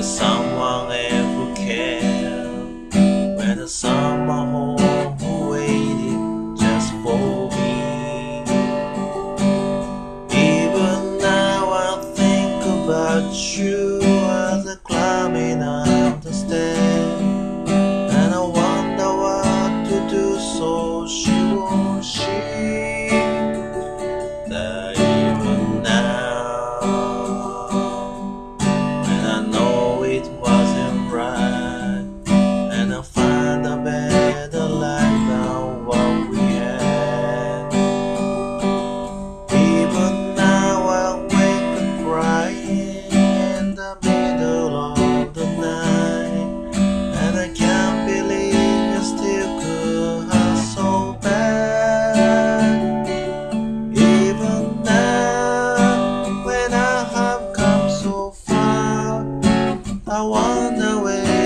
Whether someone ever will care Whether someone who waited just for me. Even now I think about you. away